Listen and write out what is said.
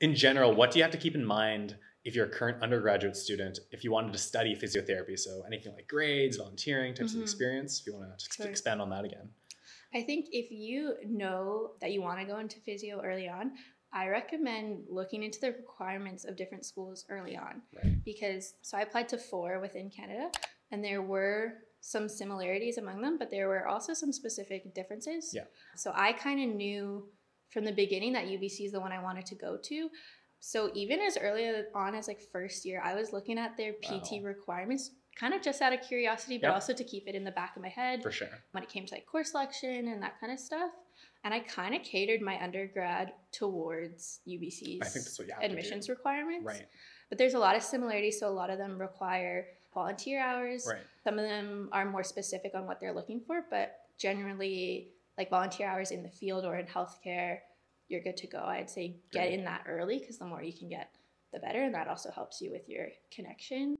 in general, what do you have to keep in mind if you're a current undergraduate student, if you wanted to study physiotherapy? So anything like grades, volunteering, types Mhm. of experience, if you want to Sure. expand on that again. I think if you know that you want to go into physio early on, I recommend looking into the requirements of different schools early on. Right. Because, so I applied to four within Canada, and there were some similarities among them, but there were also some specific differences. Yeah. So I kind of knew from the beginning that UBC is the one I wanted to go to. So even as early on as like first year, I was looking at their PT Wow. requirements, kind of just out of curiosity, but Yep. also to keep it in the back of my head For sure. when it came to like course selection and that kind of stuff. And I kind of catered my undergrad towards UBC's I think that's what you have to admissions requirements. Right. But there's a lot of similarities. So a lot of them require volunteer hours. Right. Some of them are more specific on what they're looking for, but generally, like volunteer hours in the field or in healthcare, you're good to go. I'd say get in that early because the more you can get, the better. And that also helps you with your connections.